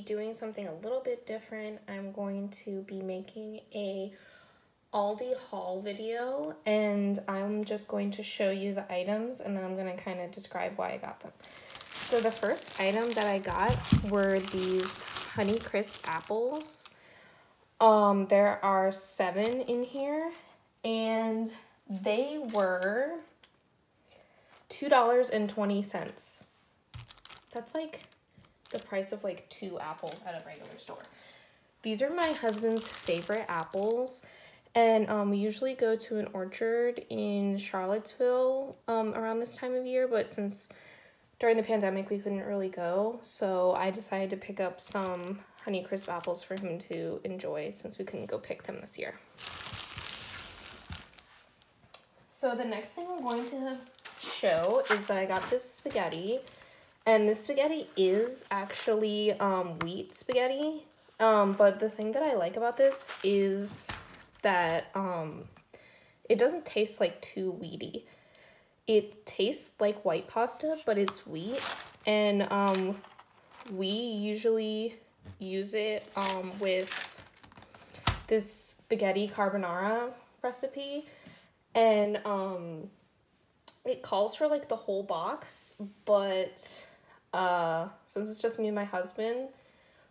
doing something a little bit different. I'm going to be making a Aldi haul video and I'm just going to show you the items and then I'm going to kind of describe why I got them. So the first item that I got were these Honey Crisp apples. Um, there are seven in here and they were $2.20. That's like the price of like two apples at a regular store. These are my husband's favorite apples. And um, we usually go to an orchard in Charlottesville um, around this time of year, but since during the pandemic we couldn't really go, so I decided to pick up some Honey Crisp apples for him to enjoy since we couldn't go pick them this year. So the next thing I'm going to show is that I got this spaghetti, and this spaghetti is actually um, wheat spaghetti, um, but the thing that I like about this is that um, it doesn't taste like too weedy. It tastes like white pasta, but it's wheat. And um, we usually use it um, with this spaghetti carbonara recipe. And um, it calls for like the whole box, but uh, since it's just me and my husband,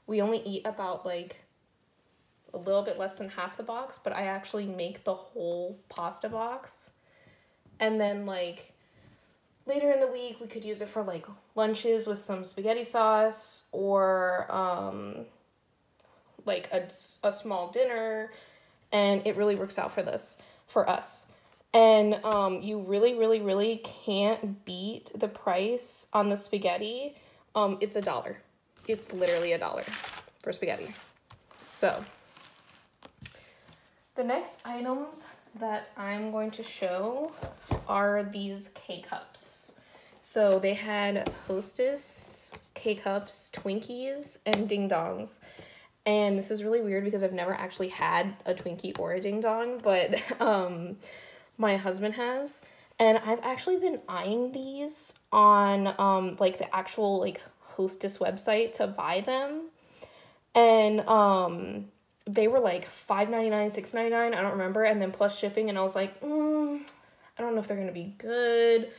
we only eat about like a little bit less than half the box, but I actually make the whole pasta box. And then like later in the week, we could use it for like lunches with some spaghetti sauce or um like a, a small dinner and it really works out for this for us. And um you really really really can't beat the price on the spaghetti. Um it's a dollar. It's literally a dollar for spaghetti. So, the next items that I'm going to show are these K-Cups. So they had Hostess, K-Cups, Twinkies, and Ding Dongs. And this is really weird because I've never actually had a Twinkie or a Ding Dong, but um, my husband has. And I've actually been eyeing these on um, like the actual like Hostess website to buy them. And um, they were like five ninety nine, six ninety nine. I don't remember, and then plus shipping. And I was like, mm, I don't know if they're gonna be good.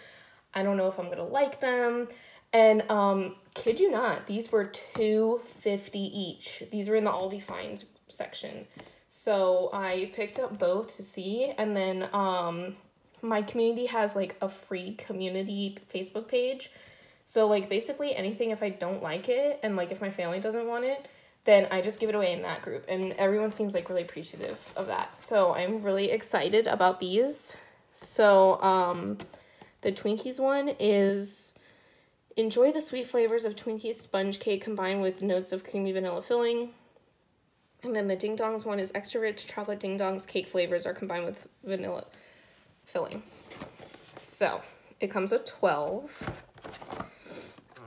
I don't know if I'm gonna like them. And um, kid you not, these were two fifty each. These were in the Aldi finds section. So I picked up both to see, and then um, my community has like a free community Facebook page. So like basically anything if I don't like it and like if my family doesn't want it, then I just give it away in that group. And everyone seems like really appreciative of that. So I'm really excited about these. So um, the Twinkies one is enjoy the sweet flavors of Twinkies sponge cake combined with notes of creamy vanilla filling. And then the Ding Dongs one is extra rich chocolate Ding Dongs. Cake flavors are combined with vanilla filling. So it comes with 12.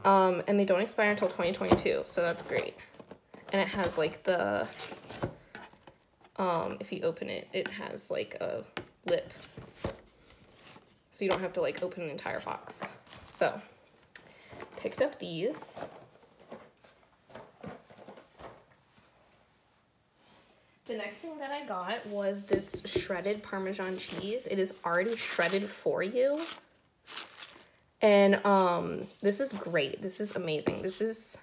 Um, and they don't expire until 2022, so that's great. And it has like the um if you open it it has like a lip. So you don't have to like open an entire box. So picked up these The next thing that I got was this shredded Parmesan cheese. It is already shredded for you. And um, this is great. This is amazing. This is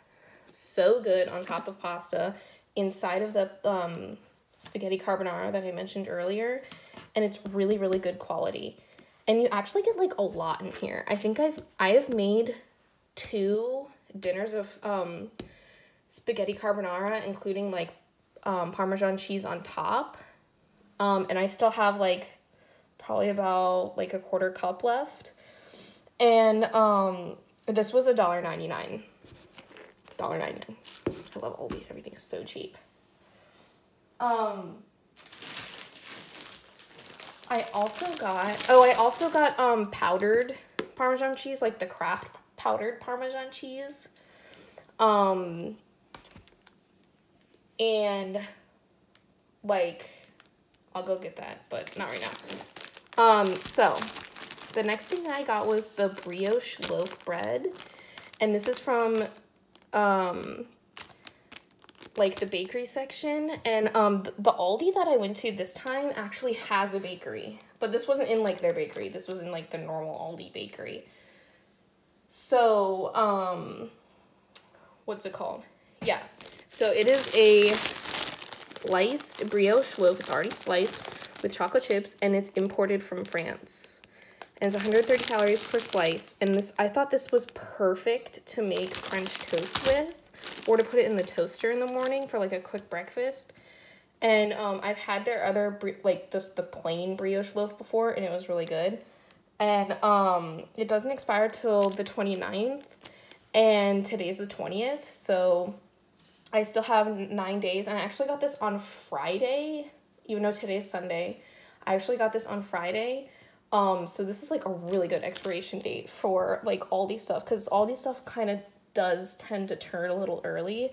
so good on top of pasta inside of the um, spaghetti carbonara that I mentioned earlier. And it's really, really good quality. And you actually get like a lot in here. I think I've I have made two dinners of um, spaghetti carbonara, including like um, Parmesan cheese on top. Um, and I still have like probably about like a quarter cup left. And um, this was a dollar ninety nine. $1.99. I love Aldi. Everything is so cheap. Um, I also got, oh, I also got um powdered Parmesan cheese, like the Kraft powdered Parmesan cheese. Um, and like, I'll go get that, but not right now. Um, so the next thing that I got was the brioche loaf bread. And this is from um, like the bakery section and um the Aldi that I went to this time actually has a bakery. But this wasn't in like their bakery. This was in like the normal Aldi bakery. So, um what's it called? Yeah. So it is a sliced brioche loaf. It's already sliced with chocolate chips and it's imported from France. And it's 130 calories per slice. And this I thought this was perfect to make French toast with or to put it in the toaster in the morning for like a quick breakfast. And um, I've had their other, like this, the plain brioche loaf before, and it was really good. And um, it doesn't expire till the 29th, and today's the 20th, so I still have nine days. And I actually got this on Friday, even though today's Sunday. I actually got this on Friday. Um, so this is like a really good expiration date for like Aldi stuff, because Aldi stuff kind of does tend to turn a little early.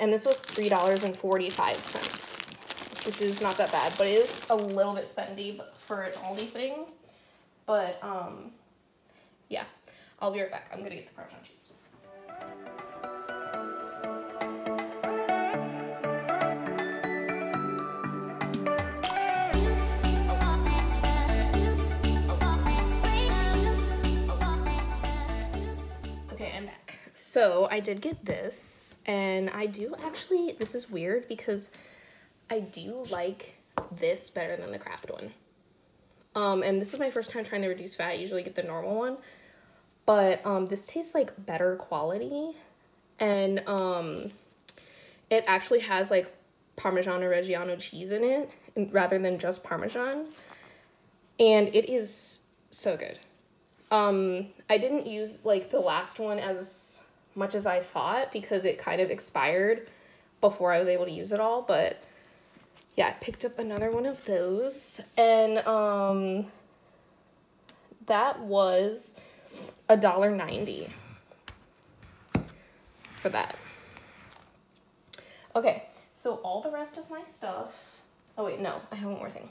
And this was $3.45, which is not that bad, but it is a little bit spendy for an Aldi thing. But, um, yeah, I'll be right back. I'm to get the Parmesan cheese. So I did get this, and I do actually, this is weird because I do like this better than the Kraft one. Um, and this is my first time trying the reduced fat. I usually get the normal one. But um, this tastes like better quality. And um, it actually has like Parmesan or Reggiano cheese in it rather than just Parmesan. And it is so good. Um, I didn't use like the last one as much as I thought because it kind of expired before I was able to use it all. But yeah, I picked up another one of those. And um, that was a dollar ninety for that. Okay, so all the rest of my stuff. Oh wait, no, I have one more thing.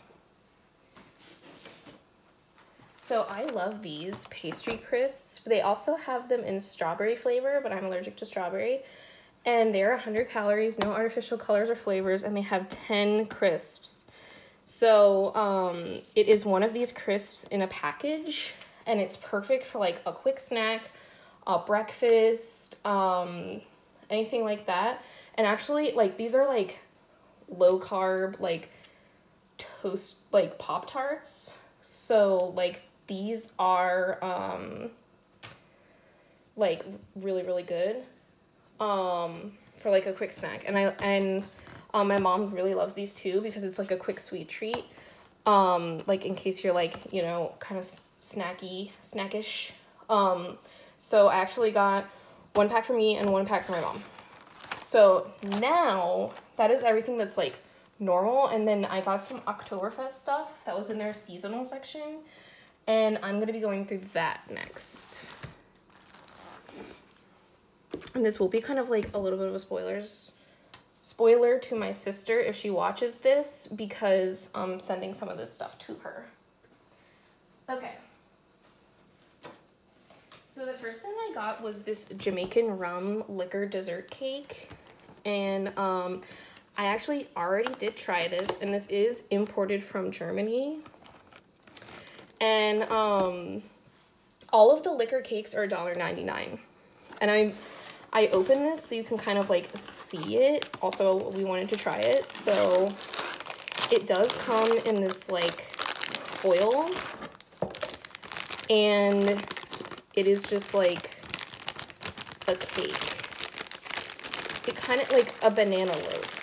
So I love these pastry crisps. They also have them in strawberry flavor, but I'm allergic to strawberry. And they're 100 calories, no artificial colors or flavors, and they have 10 crisps. So um, it is one of these crisps in a package, and it's perfect for like a quick snack, a breakfast, um, anything like that. And actually, like these are like low carb, like toast, like Pop Tarts. So like these are um, like really really good um, for like a quick snack. And I and um, my mom really loves these too because it's like a quick sweet treat. Um, like in case you're like you know kind of snacky snackish. Um, so I actually got one pack for me and one pack for my mom. So now that is everything that's like normal. And then I got some Oktoberfest stuff that was in their seasonal section and I'm going to be going through that next. And this will be kind of like a little bit of a spoilers spoiler to my sister if she watches this because I'm sending some of this stuff to her. Okay. So the first thing I got was this Jamaican rum liquor dessert cake. And um, I actually already did try this and this is imported from Germany. And um, all of the liquor cakes are $1.99. And I I opened this so you can kind of like see it. Also, we wanted to try it. So it does come in this like foil. And it is just like a cake. It kind of like a banana loaf.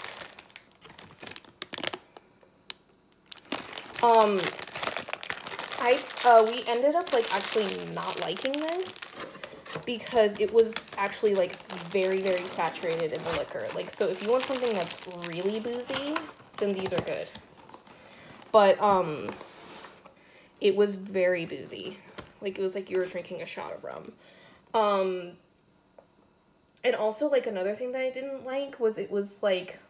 Um, Uh, we ended up like actually not liking this because it was actually like very very saturated in the liquor. Like so if you want something that's really boozy, then these are good. But um it was very boozy. Like it was like you were drinking a shot of rum. Um and also like another thing that I didn't like was it was like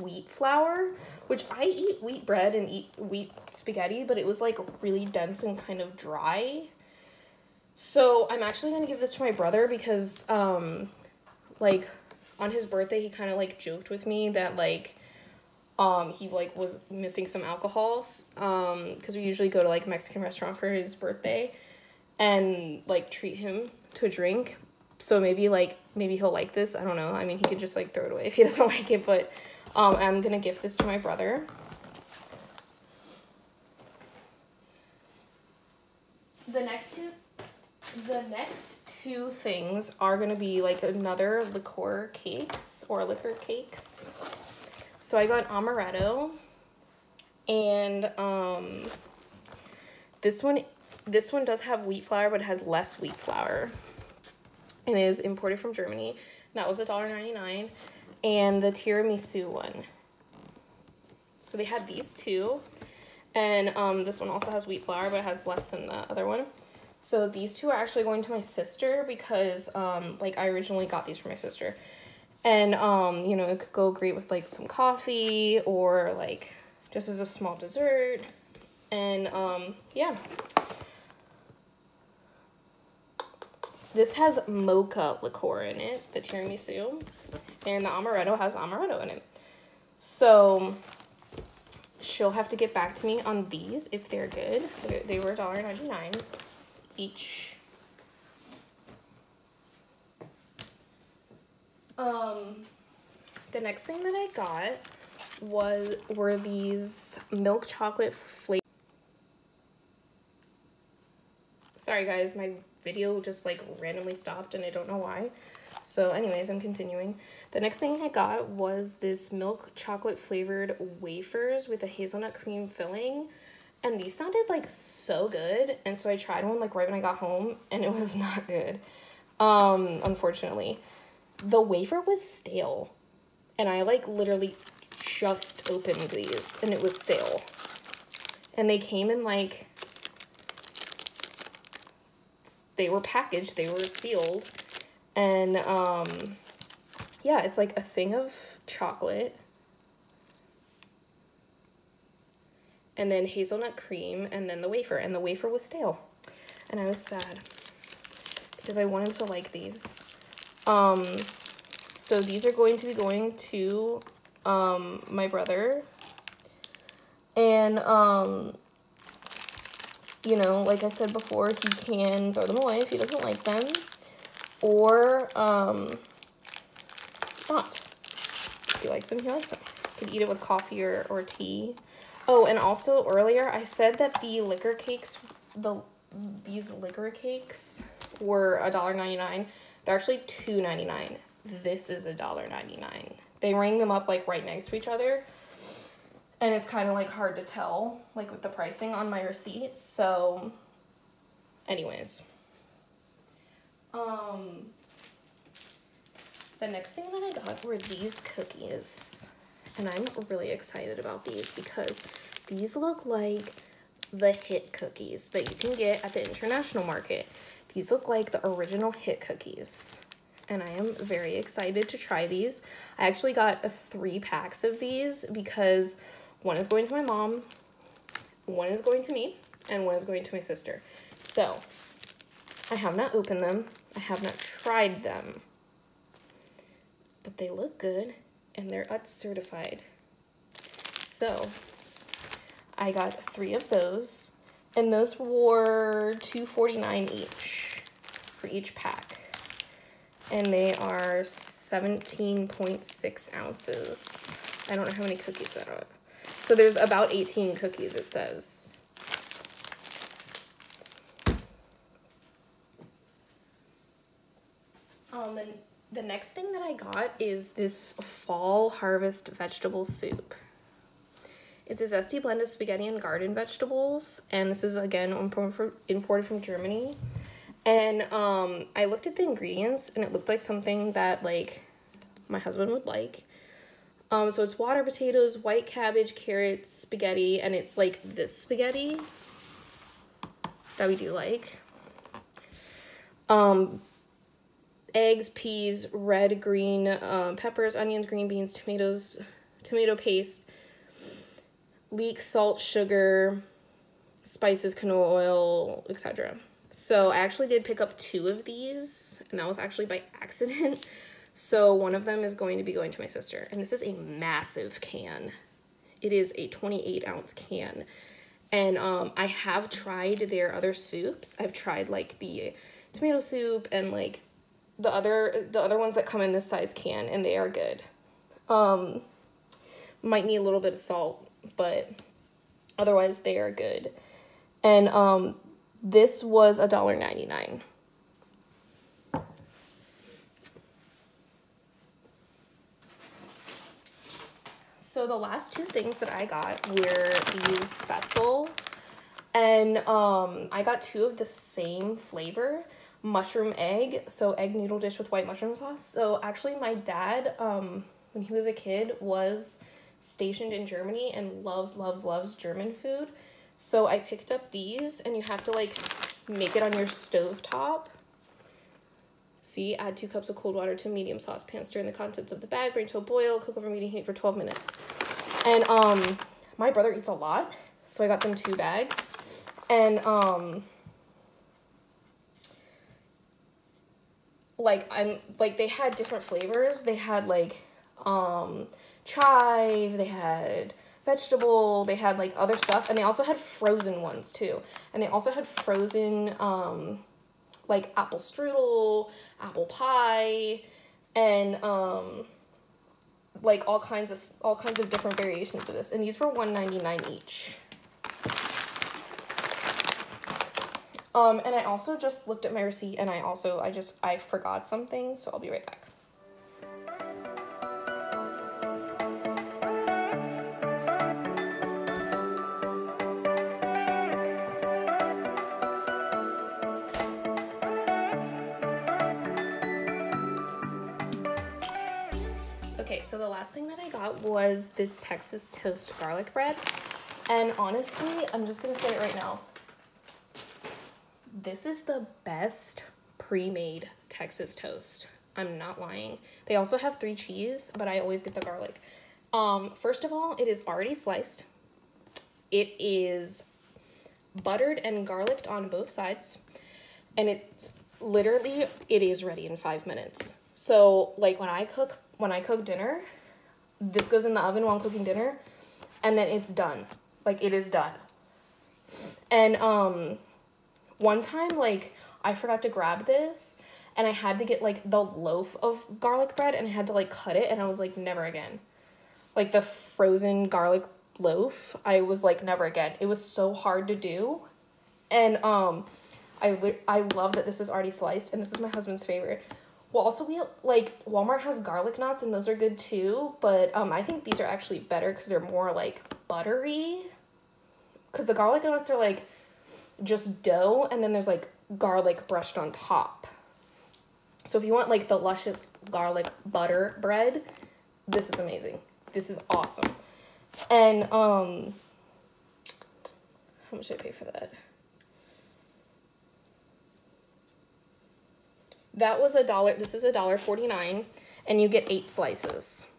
wheat flour, which I eat wheat bread and eat wheat spaghetti, but it was like really dense and kind of dry. So I'm actually going to give this to my brother because um, like on his birthday he kind of like joked with me that like um he like was missing some alcohols um because we usually go to like a Mexican restaurant for his birthday and like treat him to a drink. So maybe like maybe he'll like this. I don't know. I mean, he could just like throw it away if he doesn't like it, but um I'm going to gift this to my brother. The next two the next two things are going to be like another liqueur cakes or liquor cakes. So I got amaretto and um this one this one does have wheat flour but it has less wheat flour. And is imported from Germany. That was $1.99 and the tiramisu one. So they had these two and um this one also has wheat flour but it has less than the other one. So these two are actually going to my sister because um like I originally got these for my sister. And um, you know, it could go great with like some coffee or like just as a small dessert. And um yeah. This has mocha liqueur in it, the tiramisu, and the amaretto has amaretto in it. So she'll have to get back to me on these if they're good. They were $1.99 each. Um, the next thing that I got was were these milk chocolate flavor. Sorry guys, my video just like randomly stopped and I don't know why. So anyways, I'm continuing. The next thing I got was this milk chocolate flavored wafers with a hazelnut cream filling and these sounded like so good and so i tried one like right when i got home and it was not good um unfortunately the wafer was stale and i like literally just opened these and it was stale and they came in like they were packaged they were sealed and um yeah it's like a thing of chocolate and then hazelnut cream, and then the wafer. And the wafer was stale. And I was sad because I wanted to like these. Um, so these are going to be going to um, my brother. And, um, you know, like I said before, he can throw them away if he doesn't like them. Or, um, not. If he likes them, he likes them. Could eat it with coffee or, or tea. Oh, and also earlier I said that the liquor cakes, the these liquor cakes were a dollar ninety nine. They're actually two ninety nine. This is a dollar ninety nine. They ring them up like right next to each other, and it's kind of like hard to tell like with the pricing on my receipt. So, anyways, um, the next thing that I got were these cookies and I'm really excited about these because these look like the hit cookies that you can get at the international market. These look like the original hit cookies and I am very excited to try these. I actually got a three packs of these because one is going to my mom, one is going to me, and one is going to my sister. So, I have not opened them. I have not tried them. But they look good and they're UTZ certified. So I got three of those and those were two forty nine each for each pack. And they are 17.6 ounces. I don't know how many cookies that are. So there's about 18 cookies, it says. Um, and the next thing that I got is this fall harvest vegetable soup. It's a zesty blend of spaghetti and garden vegetables, and this is again imported from Germany. And um, I looked at the ingredients, and it looked like something that like my husband would like. Um, so it's water potatoes, white cabbage, carrots, spaghetti, and it's like this spaghetti that we do like. Um, eggs, peas, red, green um, peppers, onions, green beans, tomatoes, tomato paste, leek, salt, sugar, spices, canola oil, etc. So I actually did pick up two of these, and that was actually by accident. So one of them is going to be going to my sister. And this is a massive can. It is a 28 ounce can. And um, I have tried their other soups. I've tried like the tomato soup and like the other the other ones that come in this size can and they are good. Um, might need a little bit of salt, but otherwise they are good. And um, this was a dollar ninety nine. So the last two things that I got were these Spätzle. And um, I got two of the same flavor, mushroom egg. So egg noodle dish with white mushroom sauce. So actually my dad, um, when he was a kid, was stationed in Germany and loves, loves, loves German food. So I picked up these and you have to like make it on your stove top. See, add two cups of cold water to medium saucepan. Stir in the contents of the bag, bring to a boil, cook over medium heat for 12 minutes. And um, my brother eats a lot, so I got them two bags. And um, like I'm like they had different flavors. They had like um chive, they had vegetable, they had like other stuff, and they also had frozen ones too. And they also had frozen um like apple strudel, apple pie, and um, like all kinds of all kinds of different variations of this. And these were one ninety nine each. Um, and I also just looked at my receipt and I also, I just, I forgot something, so I'll be right back. Got was this Texas toast garlic bread. And honestly, I'm just gonna say it right now. This is the best pre-made Texas toast. I'm not lying. They also have three cheese, but I always get the garlic. Um, first of all, it is already sliced. It is buttered and garlicked on both sides. And it's literally, it is ready in five minutes. So like when I cook when I cook dinner, this goes in the oven while I'm cooking dinner, and then it's done. Like it is done. And um one time like I forgot to grab this and I had to get like the loaf of garlic bread and I had to like cut it and I was like never again. Like the frozen garlic loaf, I was like never again. It was so hard to do. And um I I love that this is already sliced and this is my husband's favorite. Well, also we have, like Walmart has garlic knots and those are good too, but um I think these are actually better because they're more like buttery. Because the garlic knots are like just dough and then there's like garlic brushed on top. So if you want like the luscious garlic butter bread, this is amazing. This is awesome. And um how much did I pay for that? That was a dollar, this is a dollar 49 and you get eight slices.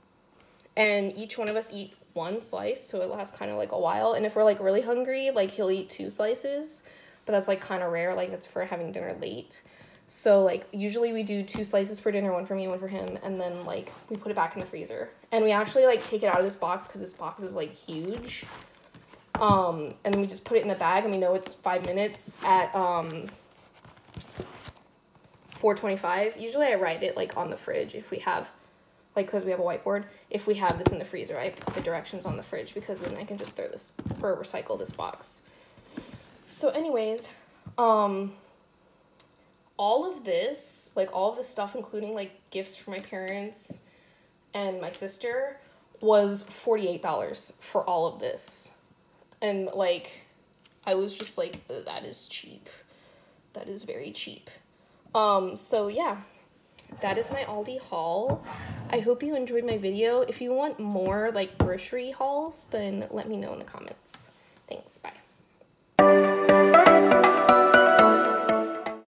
And each one of us eat one slice, so it lasts kind of like a while. And if we're like really hungry, like he'll eat two slices, but that's like kind of rare, like it's for having dinner late. So like usually we do two slices for dinner, one for me, one for him, and then like we put it back in the freezer. And we actually like take it out of this box because this box is like huge. Um, and we just put it in the bag and we know it's five minutes at um 425. Usually I write it like on the fridge if we have, like because we have a whiteboard. If we have this in the freezer, I put the directions on the fridge because then I can just throw this or recycle this box. So anyways, um, all of this, like all of stuff, including like gifts for my parents and my sister, was $48 for all of this. And like, I was just like, that is cheap. That is very cheap. Um, so yeah, that is my Aldi haul. I hope you enjoyed my video. If you want more like grocery hauls, then let me know in the comments. Thanks, bye.